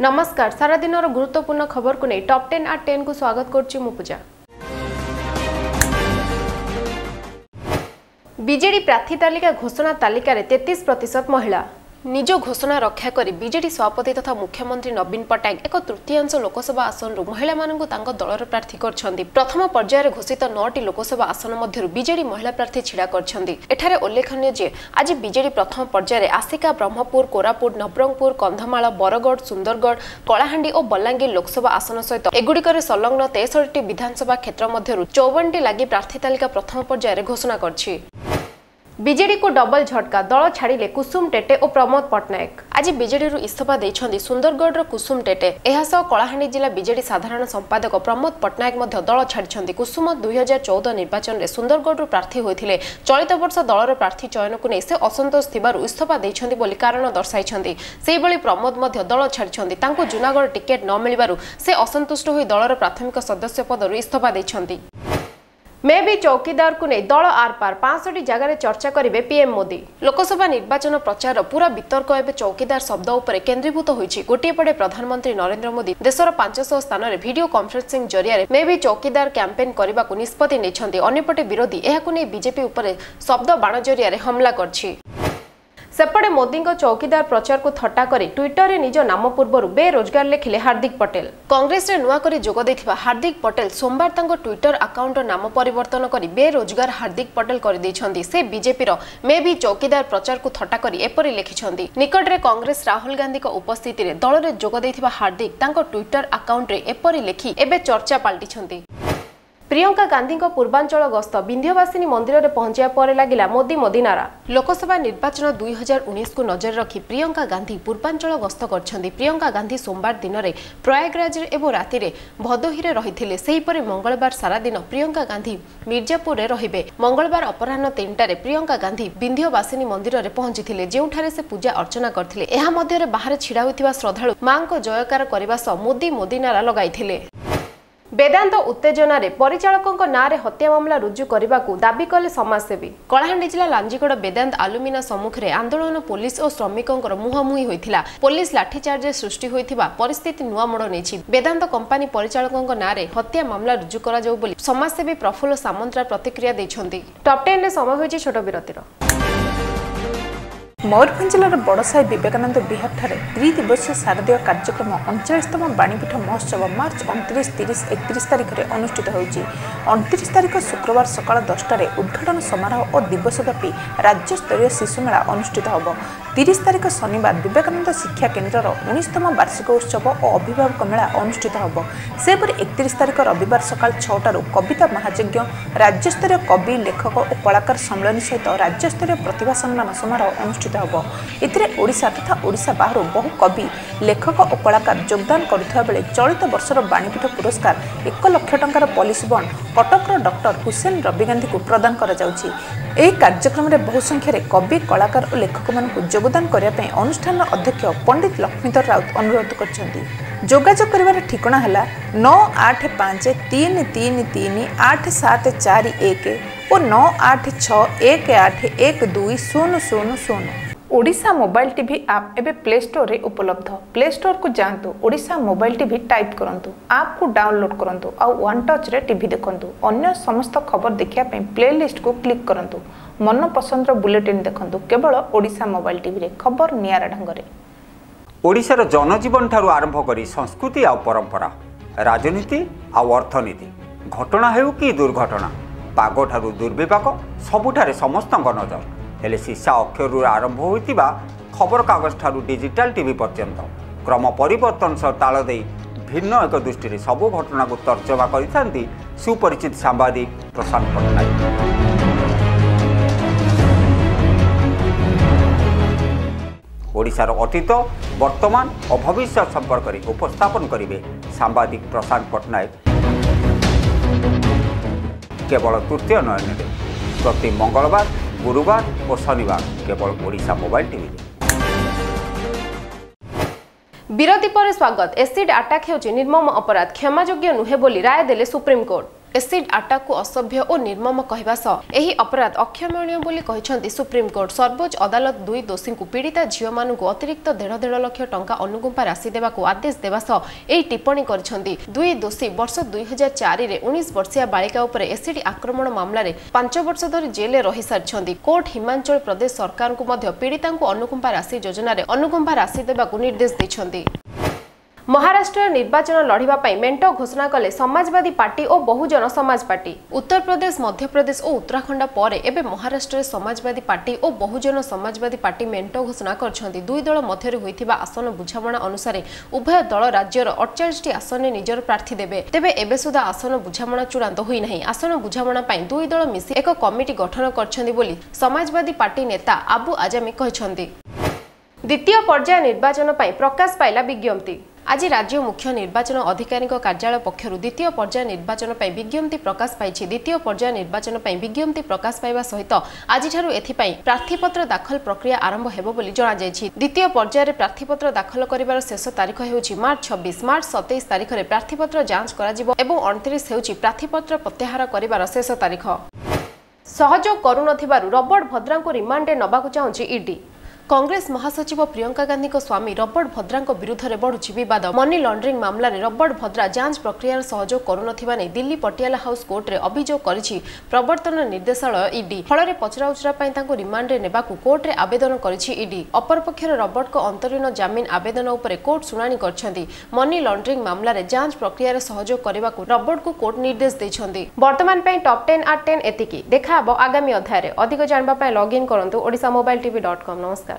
ନମସ୍କାର ସାରା ଦିନର ଗୁରୁତ୍ୱପୂର୍ଣ୍ଣ ଖବରକୁ ନେଇ ଟପ୍ ଟେନ୍ ଆଟ୍ ଟେନ୍କୁ ସ୍ୱାଗତ କରୁଛି ମୁଁ ପୂଜା ବିଜେଡି ପ୍ରାର୍ଥୀ ତାଲିକା ଘୋଷଣା ତାଲିକାରେ ତେତିଶ ପ୍ରତିଶତ ମହିଳା ନିଜ ଘୋଷଣା ରକ୍ଷା କରି ବିଜେଡି ସଭାପତି ତଥା ମୁଖ୍ୟମନ୍ତ୍ରୀ ନବୀନ ପଟ୍ଟନାୟକ ଏକ ତୃତୀୟାଂଶ ଲୋକସଭା ଆସନରୁ ମହିଳାମାନଙ୍କୁ ତାଙ୍କ ଦଳର ପ୍ରାର୍ଥୀ କରିଛନ୍ତି। ପ୍ରଥମ ପର୍ଯ୍ୟାୟରେ ଘୋଷିତ ନଅଟି ଲୋକସଭା ଆସନ ମଧ୍ୟରୁ ବିଜେଡି ମହିଳା ପ୍ରାର୍ଥୀ ଛିଡ଼ା କରିଛନ୍ତି। ଏଠାରେ ଉଲ୍ଲେଖନୀୟ ଯେ ଆଜି ବିଜେଡି ପ୍ରଥମ ପର୍ଯ୍ୟାୟରେ ଆସିକା ବ୍ରହ୍ମପୁର କୋରାପୁଟ ନବରଙ୍ଗପୁର କନ୍ଧମାଳ ବରଗଡ଼ ସୁନ୍ଦରଗଡ଼ କଳାହାଣ୍ଡି ଓ ବଲାଙ୍ଗୀର ଲୋକସଭା ଆସନ ସହିତ ଏଗୁଡ଼ିକରେ ସଂଲଗ୍ନ ତେଷଠିଟି ବିଧାନସଭା କ୍ଷେତ୍ର ମଧ୍ୟରୁ ଚଉବନଟି ଲାଗି ପ୍ରାର୍ଥୀ ତାଲିକା ପ୍ରଥମ ପର୍ଯ୍ୟାୟରେ ଘୋଷଣା କରିଛି। ବିଜେଡିକୁ ଡବଲ ଝଟକା ଦଳ ଛାଡ଼ିଲେ କୁସୁମ ଟେଟେ ଓ ପ୍ରମୋଦ ପଟ୍ଟନାୟକ। ଆଜି ବିଜେଡିରୁ ଇସ୍ତଫା ଦେଇଛନ୍ତି ସୁନ୍ଦରଗଡ଼ର କୁସୁମ ଟେଟେ। ଏହା ସହ କଳାହାଣ୍ଡି ଜିଲ୍ଲା ବିଜେଡି ସାଧାରଣ ସମ୍ପାଦକ ପ୍ରମୋଦ ପଟ୍ଟନାୟକ ମଧ୍ୟ ଦଳ ଛାଡ଼ିଛନ୍ତି। କୁସୁମ ଦୁଇ ହଜାର ଚଉଦ ନିର୍ବାଚନରେ ସୁନ୍ଦରଗଡ଼ରୁ ପ୍ରାର୍ଥୀ ହୋଇଥିଲେ। ଚଳିତ ବର୍ଷ ଦଳର ପ୍ରାର୍ଥୀ ଚୟନକୁ ନେଇ ସେ ଅସନ୍ତୋଷ ଥିବାରୁ ଇସ୍ତଫା ଦେଇଛନ୍ତି ବୋଲି କାରଣ ଦର୍ଶାଇଛନ୍ତି। ସେହିଭଳି ପ୍ରମୋଦ ମଧ୍ୟ ଦଳ ଛାଡ଼ିଛନ୍ତି। ତାଙ୍କୁ ଜୁନାଗଡ଼ ଟିକେଟ୍ ନ ମିଳିବାରୁ ସେ ଅସନ୍ତୁଷ୍ଟ ହୋଇ ଦଳର ପ୍ରାଥମିକ ସଦସ୍ୟ ପଦରୁ ଇସ୍ତଫା ଦେଇଛନ୍ତି। ମେ ବି ଚୌକିଦାରକୁ ନେଇ ଦଳ ଆର୍ ପାର୍ ପାଞ୍ଚଷଠି ଜାଗାରେ ଚର୍ଚ୍ଚା କରିବେ ପିଏମ୍ ମୋଦି। ଲୋକସଭା ନିର୍ବାଚନ ପ୍ରଚାର ପୁରା ବିତର୍କ ଏବେ ଚୌକିଦାର ଶବ୍ଦ ଉପରେ କେନ୍ଦ୍ରୀଭୂତ ହୋଇଛି। ଗୋଟିଏ ପଟେ ପ୍ରଧାନମନ୍ତ୍ରୀ ନରେନ୍ଦ୍ର ମୋଦି ଦେଶର ପାଞ୍ଚଶହ ସ୍ଥାନରେ ଭିଡିଓ କନଫରେନ୍ସିଂ ଜରିଆରେ ମେ ବି ଚୌକିଦାର କ୍ୟାମ୍ପେନ୍ କରିବାକୁ ନିଷ୍ପତ୍ତି ନେଇଛନ୍ତି। ଅନ୍ୟପଟେ ବିରୋଧୀ ଏହାକୁ ନେଇ ବିଜେପି ଉପରେ ଶବ୍ଦ ବାଣ ଜରିଆରେ ହମଲା କରିଛି। ସେପଟେ ମୋଦିଙ୍କ ଚୌକିଦାର ପ୍ରଚାରକୁ ଥଟ୍ଟା କରି ଟ୍ୱିଟରରେ ନିଜ ନାମ ପୂର୍ବରୁ ବେରୋଜଗାର ଲେଖିଲେ ହାର୍ଦ୍ଦିକ ପଟେଲ। କଂଗ୍ରେସରେ ନୂଆ କରି ଯୋଗ ଦେଇଥିବା ହାର୍ଦ୍ଦିକ ପଟେଲ ସୋମବାର ତାଙ୍କ ଟ୍ୱିଟର ଆକାଉଣ୍ଟର ନାମ ପରିବର୍ତ୍ତନ କରି ବେରୋଜଗାର ହାର୍ଦ୍ଦିକ ପଟେଲ କରିଦେଇଛନ୍ତି। ସେ ବିଜେପିର ମେ ବି ଚୌକିଦାର ପ୍ରଚାରକୁ ଥଟ୍ଟା କରି ଏପରି ଲେଖିଛନ୍ତି। ନିକଟରେ କଂଗ୍ରେସ ରାହୁଲ ଗାନ୍ଧୀଙ୍କ ଉପସ୍ଥିତିରେ ଦଳରେ ଯୋଗ ଦେଇଥିବା ହାର୍ଦ୍ଦିକ ତାଙ୍କ ଟ୍ୱିଟର ଆକାଉଣ୍ଟରେ ଏପରି ଲେଖି ଏବେ ଚର୍ଚ୍ଚା ପାଲଟିଛନ୍ତି। ପ୍ରିୟଙ୍କା ଗାନ୍ଧୀଙ୍କ ପୂର୍ବାଞ୍ଚଳ ଗସ୍ତ ବିନ୍ଧ୍ୟବାସିନୀ ମନ୍ଦିରରେ ପହଞ୍ଚିବା ପରେ ଲାଗିଲା ମୋଦି ମୋଦି ନାରା ଲୋକସଭା ନିର୍ବାଚନ ଦୁଇ ହଜାର ଉଣେଇଶକୁ ନଜର ରଖି ପ୍ରିୟଙ୍କା ଗାନ୍ଧୀ ପୂର୍ବାଞ୍ଚଳ ଗସ୍ତ କରିଛନ୍ତି। ପ୍ରିୟଙ୍କା ଗାନ୍ଧୀ ସୋମବାର ଦିନରେ ପ୍ରୟାଗରାଜରେ ଏବଂ ରାତିରେ ଭଦୋହିରେ ରହିଥିଲେ। ସେହିପରି ମଙ୍ଗଳବାର ସାରା ଦିନ ପ୍ରିୟଙ୍କା ଗାନ୍ଧୀ ମିର୍ଜାପୁରରେ ରହିବେ। ମଙ୍ଗଳବାର ଅପରାହ୍ନ ତିନିଟାରେ ପ୍ରିୟଙ୍କା ଗାନ୍ଧୀ ବିନ୍ଧ୍ୟବାସିନୀ ମନ୍ଦିରରେ ପହଞ୍ଚିଥିଲେ ଯେଉଁଠାରେ ସେ ପୂଜା ଅର୍ଚ୍ଚନା କରିଥିଲେ। ଏହା ମଧ୍ୟରେ ବାହାରେ ଛିଡ଼ା ହୋଇଥିବା ଶ୍ରଦ୍ଧାଳୁ ମାଙ୍କ ଜୟକାର କରିବା ସହ ମୋଦି ମୋଦି ନାରା ଲଗାଇଥିଲେ। ବେଦାନ୍ତ ଉତ୍ତେଜନାରେ ପରିଚାଳକଙ୍କ ନାଁରେ ହତ୍ୟା ମାମଲା ରୁଜୁ କରିବାକୁ ଦାବି କଲେ ସମାଜସେବୀ। କଳାହାଣ୍ଡି ଜିଲ୍ଲା ଲାଞ୍ଜିଗଡ଼ ବେଦାନ୍ତ ଆଲୁମିନା ସମ୍ମୁଖରେ ଆନ୍ଦୋଳନ ପୋଲିସ ଓ ଶ୍ରମିକଙ୍କର ମୁହାଁମୁହିଁ ହୋଇଥିଲା। ପୋଲିସ ଲାଠିଚାର୍ଜରେ ସୃଷ୍ଟି ହୋଇଥିବା ପରିସ୍ଥିତି ନୂଆ ମୋଡ଼ ନେଇଛି। ବେଦାନ୍ତ କମ୍ପାନୀ ପରିଚାଳକଙ୍କ ନାଁରେ ହତ୍ୟା ମାମଲା ରୁଜୁ କରାଯାଉ ବୋଲି ସମାଜସେବୀ ପ୍ରଫୁଲ୍ଲ ସାମନ୍ତରା ପ୍ରତିକ୍ରିୟା ଦେଇଛନ୍ତି। ଟପ୍ ଟେନ୍ରେ ସମୟ ହୋଇଛି ଛୋଟ ବିରତିର। ମୟୂରଭଞ୍ଜ ଜିଲ୍ଲାର ବଡ଼ସାହି ବିବେକାନନ୍ଦ ବିହାରଠାରେ ତ୍ରିଦିବସୀୟ ଶାରଦୀୟ କାର୍ଯ୍ୟକ୍ରମ ଅଣଚାଳିଶତମ ବାଣୀପୀଠ ମହୋତ୍ସବ ମାର୍ଚ୍ଚ ଅଣତିରିଶ ତିରିଶ ଏକତିରିଶ ତାରିଖରେ ଅନୁଷ୍ଠିତ ହେଉଛି। ଅଣତିରିଶ ତାରିଖ ଶୁକ୍ରବାର ସକାଳ ଦଶଟାରେ ଉଦ୍ଘାଟନ ସମାରୋହ ଓ ଦିବସବ୍ୟାପୀ ରାଜ୍ୟସ୍ତରୀୟ ଶିଶୁମେଳା ଅନୁଷ୍ଠିତ ହେବ। ତିରିଶ ତାରିଖ ଶନିବାର ବିବେକାନନ୍ଦ ଶିକ୍ଷା କେନ୍ଦ୍ରର ଉଣେଇଶତମ ବାର୍ଷିକ ଉତ୍ସବ ଓ ଅଭିଭାବକ ମେଳା ଅନୁଷ୍ଠିତ ହେବ। ସେହିପରି ଏକତିରିଶ ତାରିଖ ରବିବାର ସକାଳ ଛଅଟାରୁ କବିତା ମହାଯଜ୍ଞ ରାଜ୍ୟସ୍ତରୀୟ କବି ଲେଖକ ଓ କଳାକାର ସମ୍ମିଳନୀ ସହିତ ରାଜ୍ୟସ୍ତରୀୟ ପ୍ରତିଭା ସମ୍ମାନ ସମାରୋହ ଅନୁଷ୍ଠିତ ହେବ। ଏଥିରେ ଓଡ଼ିଶା ତଥା ଓଡ଼ିଶା ବାହାରୁ ବହୁ କବି ଲେଖକ ଓ କଳାକାର ଯୋଗଦାନ କରୁଥିବା ବେଳେ ଚଳିତ ବର୍ଷର ବାଣୀପୀଠ ପୁରସ୍କାର ଏକ ଲକ୍ଷ ଟଙ୍କାର ପଲିସି ବଣ୍ଡ କଟକର ଡକ୍ଟର ହୁସେନ ରବି ଗାନ୍ଧୀଙ୍କୁ ପ୍ରଦାନ କରାଯାଉଛି। ଏହି କାର୍ଯ୍ୟକ୍ରମରେ ବହୁ ସଂଖ୍ୟାରେ କବି କଳାକାର ଓ ଲେଖକମାନଙ୍କୁ ଯୋଗଦାନ କରିବା ପାଇଁ ଅନୁଷ୍ଠାନର ଅଧ୍ୟକ୍ଷ ପଣ୍ଡିତ ଲକ୍ଷ୍ମୀଧର ରାଉତ ଅନୁରୋଧ କରିଛନ୍ତି। ଯୋଗାଯୋଗ କରିବାର ଠିକଣା ହେଲା ନଅ ଆଠ ପାଞ୍ଚ ତିନି ତିନି ତିନି ଆଠ ସାତ ଚାରି ଏକ ଓ ନଅ ଆଠ ଛଅ ଏକ ଆଠ ଏକ ଦୁଇ ଶୂନ ଶୂନ ଶୂନ। ଓଡ଼ିଶା ମୋବାଇଲ ଟିଭି ଆପ୍ ଏବେ ପ୍ଲେ ଷ୍ଟୋରରେ ଉପଲବ୍ଧ। ପ୍ଲେ ଷ୍ଟୋରକୁ ଯାଆନ୍ତୁ ଓଡ଼ିଶା ମୋବାଇଲ ଟିଭି ଟାଇପ୍ କରନ୍ତୁ ଆପ୍କୁ ଡାଉନଲୋଡ୍ କରନ୍ତୁ ଆଉ ୱାନ୍ ଟଚ୍ରେ ଟିଭି ଦେଖନ୍ତୁ। ଅନ୍ୟ ସମସ୍ତ ଖବର ଦେଖିବା ପାଇଁ ପ୍ଲେ ଲିଷ୍ଟକୁ କ୍ଲିକ୍ କରନ୍ତୁ। ମନ ପସନ୍ଦର ବୁଲେଟିନ୍ ଦେଖନ୍ତୁ କେବଳ ଓଡ଼ିଶା ମୋବାଇଲ ଟିଭିରେ ଖବର ନିଆରା ଢଙ୍ଗରେ। ଓଡ଼ିଶାର ଜନଜୀବନ ଠାରୁ ଆରମ୍ଭ କରି ସଂସ୍କୃତି ଆଉ ପରମ୍ପରା ରାଜନୀତି ଆଉ ଅର୍ଥନୀତି ଘଟଣା ହେଉ କି ଦୁର୍ଘଟଣା ପାଗଠାରୁ ଦୁର୍ବିପାକ ସବୁଠାରେ ସମସ୍ତଙ୍କ ନଜର। ହେଲେ ସିସା ଅକ୍ଷରରୁ ଆରମ୍ଭ ହୋଇଥିବା ଖବରକାଗଜଠାରୁ ଡିଜିଟାଲ ଟିଭି ପର୍ଯ୍ୟନ୍ତ କ୍ରମ ପରିବର୍ତ୍ତନ ସହ ତାଳ ଦେଇ ଭିନ୍ନ ଏକ ଦୃଷ୍ଟିରେ ସବୁ ଘଟଣାକୁ ତର୍ଜମା କରିଥାନ୍ତି ସୁପରିଚିତ ସାମ୍ବାଦିକ ପ୍ରଶାନ୍ତ ପଟ୍ଟନାୟକ। ଓଡ଼ିଶାର ଅତୀତ ବର୍ତ୍ତମାନ ଓ ଭବିଷ୍ୟତ ସମ୍ପର୍କରେ ଉପସ୍ଥାପନ କରିବେ ସାମ୍ବାଦିକ ପ୍ରଶାନ୍ତ ପଟ୍ଟନାୟକ। କେବଳ ତୃତୀୟ ନୟନରେ ପ୍ରତି ମଙ୍ଗଳବାର ଗୁରୁବାର ଓ ଶନିବାର କେବଳ ଓଡ଼ିଶା ମୋବାଇଲ ଟିଭିରେ ବିରତି ପରେ ସ୍ୱାଗତ ଏସିଡ୍ ଆଟାକ୍ ହେଉଛି ନିର୍ମମ ଅପରାଧ କ୍ଷମାଯୋଗ୍ୟ ନୁହେଁ ବୋଲି ରାୟ ଦେଲେ ସୁପ୍ରିମକୋର୍ଟ ଏସିଡ୍ ଆଟାକକୁ ଅସଭ୍ୟ ଓ ନିର୍ମମ କହିବା ସହ ଏହି ଅପରାଧ ଅକ୍ଷମଣୀୟ ବୋଲି କହିଛନ୍ତି ସୁପ୍ରିମକୋର୍ଟ। ସର୍ବୋଚ୍ଚ ଅଦାଲତ ଦୁଇ ଦୋଷୀଙ୍କୁ ପୀଡ଼ିତା ଝିଅମାନଙ୍କୁ ଅତିରିକ୍ତ ଦେଢ଼ ଦେଢ଼ ଲକ୍ଷ ଟଙ୍କା ଅନୁକମ୍ପା ରାଶି ଦେବାକୁ ଆଦେଶ ଦେବା ସହ ଏହି ଟିପ୍ପଣୀ କରିଛନ୍ତି। ଦୁଇ ଦୋଷୀ ବର୍ଷ ଦୁଇ ହଜାର ଚାରିରେ ଉଣେଇଶ ବର୍ଷିଆ ବାଳିକା ଉପରେ ଏସିଡ୍ ଆକ୍ରମଣ ମାମଲାରେ ପାଞ୍ଚ ବର୍ଷ ଧରି ଜେଲରେ ରହିସାରିଛନ୍ତି। କୋର୍ଟ ହିମାଚଳ ପ୍ରଦେଶ ସରକାରଙ୍କୁ ମଧ୍ୟ ପୀଡ଼ିତାଙ୍କୁ ଅନୁକମ୍ପା ରାଶି ଯୋଜନାରେ ଅନୁକମ୍ପା ରାଶି ଦେବାକୁ ନିର୍ଦ୍ଦେଶ ଦେଇଛନ୍ତି। ମହାରାଷ୍ଟ୍ରରେ ନିର୍ବାଚନ ଲଢ଼ିବା ପାଇଁ ମେଣ୍ଟ ଘୋଷଣା କଲେ ସମାଜବାଦୀ ପାର୍ଟି ଓ ବହୁଜନ ସମାଜ ପାର୍ଟି। ଉତ୍ତରପ୍ରଦେଶ ମଧ୍ୟପ୍ରଦେଶ ଓ ଉତ୍ତରାଖଣ୍ଡ ପରେ ଏବେ ମହାରାଷ୍ଟ୍ରରେ ସମାଜବାଦୀ ପାର୍ଟି ଓ ବହୁଜନ ସମାଜବାଦୀ ପାର୍ଟି ମେଣ୍ଟ ଘୋଷଣା କରିଛନ୍ତି। ଦୁଇ ଦଳ ମଧ୍ୟରେ ହୋଇଥିବା ଆସନ ବୁଝାମଣା ଅନୁସାରେ ଉଭୟ ଦଳ ରାଜ୍ୟର ଅଡ଼ଚାଳିଶଟି ଆସନରେ ନିଜର ପ୍ରାର୍ଥୀ ଦେବେ। ତେବେ ଏବେ ସୁଦ୍ଧା ଆସନ ବୁଝାମଣା ଚୂଡ଼ାନ୍ତ ହୋଇନାହିଁ। ଆସନ ବୁଝାମଣା ପାଇଁ ଦୁଇ ଦଳ ମିଶି ଏକ କମିଟି ଗଠନ କରିଛନ୍ତି ବୋଲି ସମାଜବାଦୀ ପାର୍ଟି ନେତା ଆବୁ ଆଜାମି କହିଛନ୍ତି। ଦ୍ୱିତୀୟ ପର୍ଯ୍ୟାୟ ନିର୍ବାଚନ ପାଇଁ ପ୍ରକାଶ ପାଇଲା ବିଜ୍ଞପ୍ତି। ଆଜି ରାଜ୍ୟ ମୁଖ୍ୟ ନିର୍ବାଚନ ଅଧିକାରୀଙ୍କ କାର୍ଯ୍ୟାଳୟ ପକ୍ଷରୁ ଦ୍ୱିତୀୟ ପର୍ଯ୍ୟାୟ ନିର୍ବାଚନ ପାଇଁ ବିଜ୍ଞପ୍ତି ପ୍ରକାଶ ପାଇଛି। ଦ୍ୱିତୀୟ ପର୍ଯ୍ୟାୟ ନିର୍ବାଚନ ପାଇଁ ବିଜ୍ଞପ୍ତି ପ୍ରକାଶ ପାଇବା ସହିତ ଆଜିଠାରୁ ଏଥିପାଇଁ ପ୍ରାର୍ଥୀପତ୍ର ଦାଖଲ ପ୍ରକ୍ରିୟା ଆରମ୍ଭ ହେବ ବୋଲି ଜଣାଯାଇଛି। ଦ୍ୱିତୀୟ ପର୍ଯ୍ୟାୟରେ ପ୍ରାର୍ଥୀପତ୍ର ଦାଖଲ କରିବାର ଶେଷ ତାରିଖ ହେଉଛି ମାର୍ଚ୍ଚ ଛବିଶ। ମାର୍ଚ୍ଚ ସତେଇଶ ତାରିଖରେ ପ୍ରାର୍ଥୀପତ୍ର ଯାଞ୍ଚ କରାଯିବ ଏବଂ ଅଣତିରିଶ ହେଉଛି ପ୍ରାର୍ଥୀପତ୍ର ପ୍ରତ୍ୟାହାର କରିବାର ଶେଷ ତାରିଖ। ସହଯୋଗ କରୁନଥିବାରୁ ରବର୍ଟ ଭଦ୍ରାଙ୍କୁ ରିମାଣ୍ଡରେ ନେବାକୁ ଚାହୁଁଛି ଇଡି। କଂଗ୍ରେସ ମହାସଚିବ ପ୍ରିୟଙ୍କା ଗାନ୍ଧୀଙ୍କ ସ୍ୱାମୀ ରବର୍ଟ ଭଦ୍ରାଙ୍କ ବିରୁଦ୍ଧରେ ବଢୁଛି ବିବାଦ। ମନି ଲଣ୍ଡରିଂ ମାମଲାରେ ରବର୍ଟ ଭଦ୍ରା ଯାଞ୍ଚ ପ୍ରକ୍ରିୟାରେ ସହଯୋଗ କରୁନଥିବା ନେଇ ଦିଲ୍ଲୀ ପଟିଆଲା ହାଉସ୍ କୋର୍ଟରେ ଅଭିଯୋଗ କରିଛି ପ୍ରବର୍ତ୍ତନ ନିର୍ଦ୍ଦେଶାଳୟ ଇଡି। ଫଳରେ ପଚରାଉଚରା ପାଇଁ ତାଙ୍କୁ ରିମାଣ୍ଡରେ ନେବାକୁ କୋର୍ଟରେ ଆବେଦନ କରିଛି ଇଡି। ଅପରପକ୍ଷରେ ରବର୍ଟଙ୍କ ଅନ୍ତରୀଣ ଜାମିନ ଆବେଦନ ଉପରେ କୋର୍ଟ ଶୁଣାଣି କରିଛନ୍ତି। ମନି ଲଣ୍ଡରିଂ ମାମଲାରେ ଯାଞ୍ଚ ପ୍ରକ୍ରିୟାରେ ସହଯୋଗ କରିବାକୁ ରବର୍ଟଙ୍କୁ କୋର୍ଟ ନିର୍ଦ୍ଦେଶ ଦେଇଛନ୍ତି। ବର୍ତ୍ତମାନ ପାଇଁ ଟପ୍ ଟେନ୍ ଆଟ୍ ଟେନ୍ ଏତିକି। ଦେଖା ହେବ ଆଗାମୀ ଅଧ୍ୟାୟରେ। ଅଧିକ ଜାଣିବା ପାଇଁ ଲଗ୍ଇନ୍ କରନ୍ତୁ Odisha mobile TV dot com. ନମସ୍କାର।